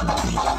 you